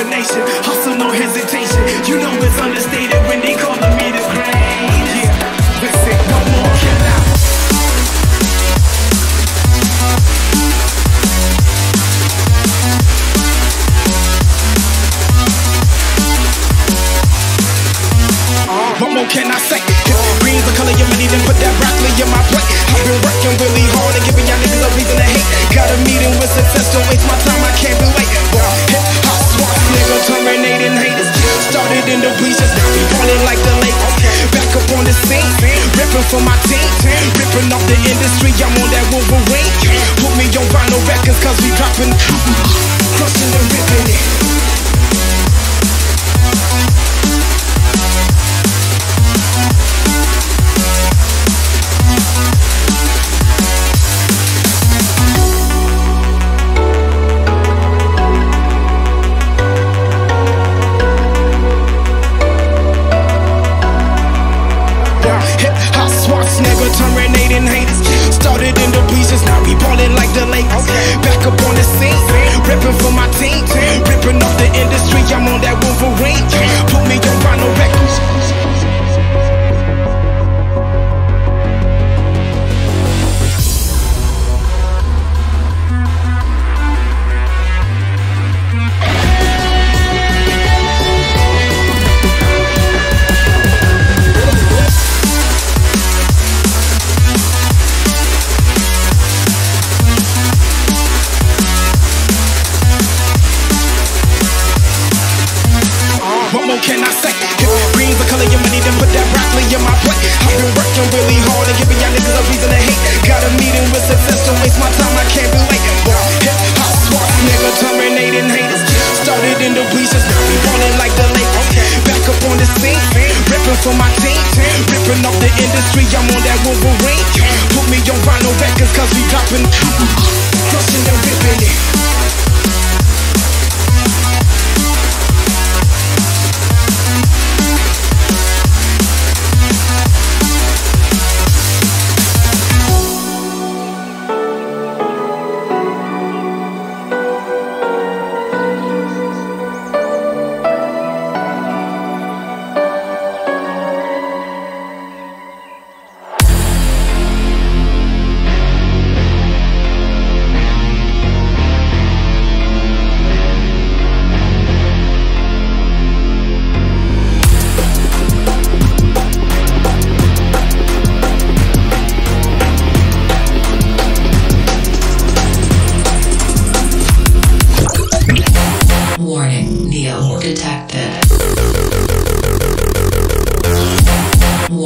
determination. Hustle, no hesitation. You know it's understated when they calling me this great. Yeah, listen, no more I. What more can I say? Green's the color of your money, then put that broccoli in my plate. I've been working really hard and giving y'all niggas a reason to hate. Got a meeting with success, don't waste my time, I can't be late. Well, hip hop nigga, terminating haters. Started in the bleachers, now we falling like the lake. Back up on the scene, ripping for my team. Ripping off the industry, I'm on that Wolverine. Put me on vinyl records, cause we dropping,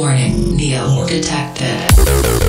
Warning, Neo detected.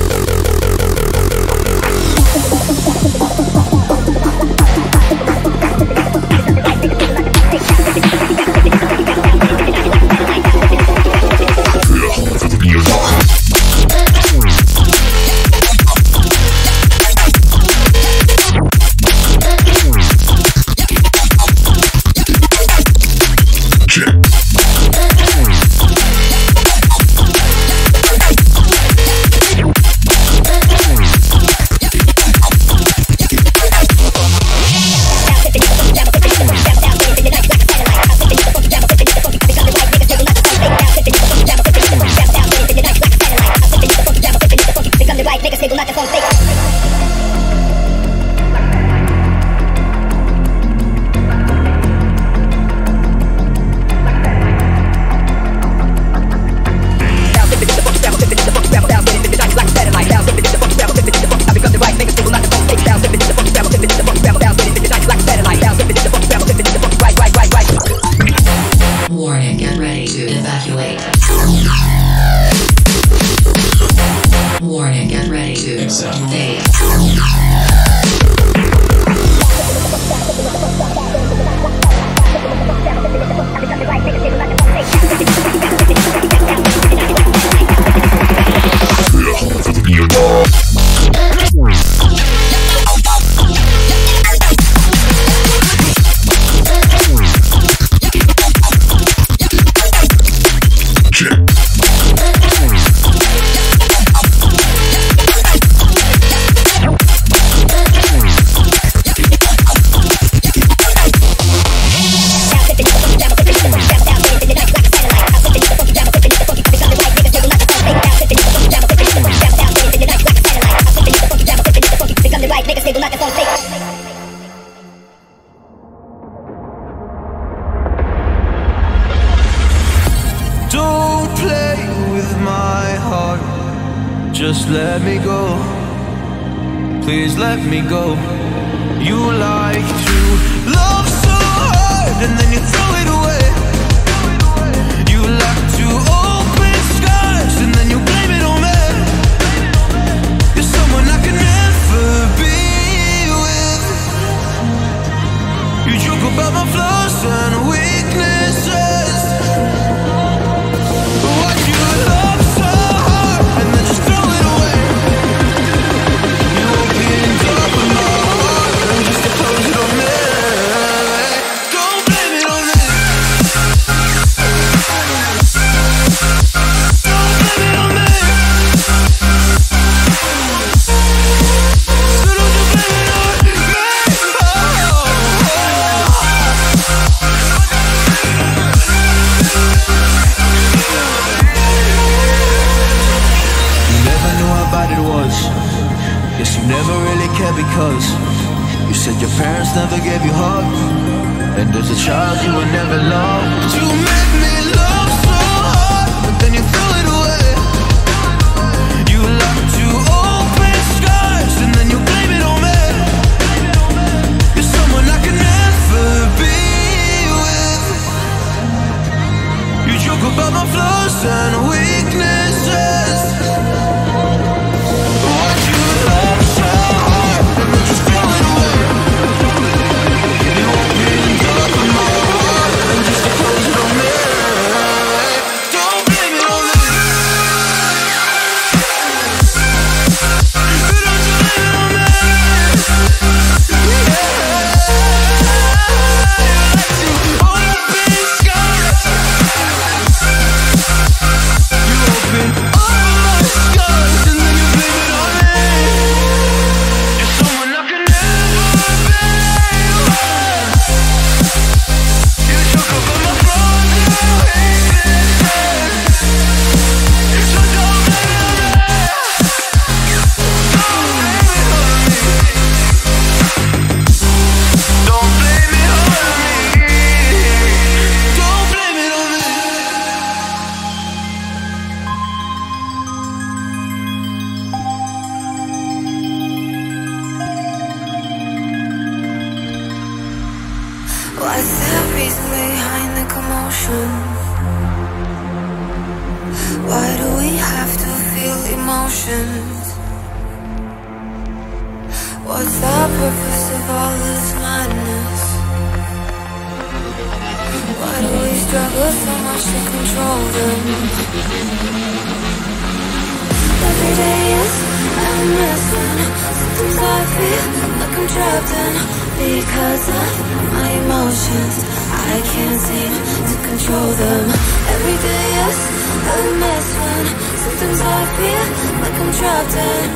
Just let me go. Please let me go. You like to love so hard and then you throw it away. You like to open scars and then you blame it on me. You're someone I can never be with. You joke about my flaws and weaknesses. As a child, you were never loved. You made me love so hard, but then you threw it away. You like to open skies, and then you blame it on me. You're someone I can never be with. You joke about my flaws and emotions? What's the purpose of all this madness? Why do we struggle so much to control them? Every day is a missing Sometimes I feel like I'm trapped in Because of my emotions I can't seem to control them. Every day is a mess when Sometimes I feel like I'm trapped in.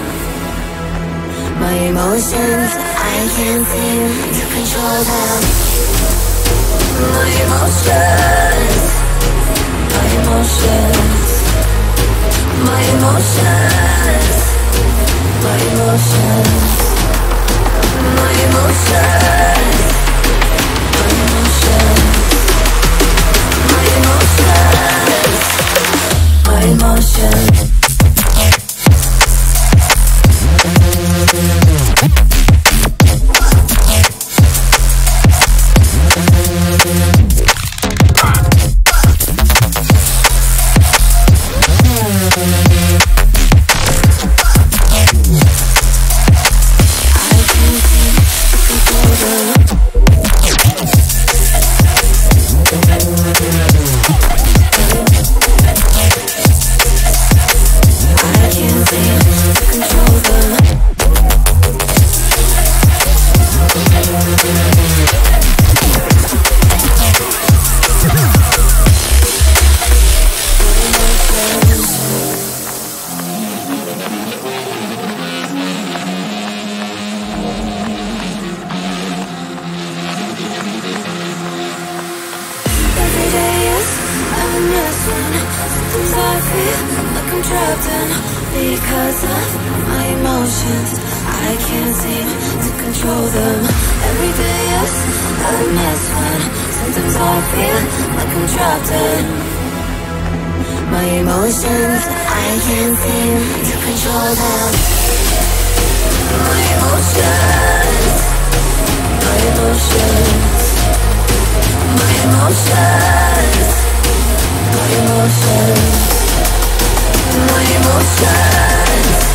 My emotions I can't seem to control them. My emotions My emotions my emotions, missing Sometimes I feel like I'm trapped in Because of my emotions I can't seem to control them Every day is a mess when Sometimes I feel like I'm trapped in My emotions I can't seem to control them My emotions, my emotions, my emotions, emotions, my emotions,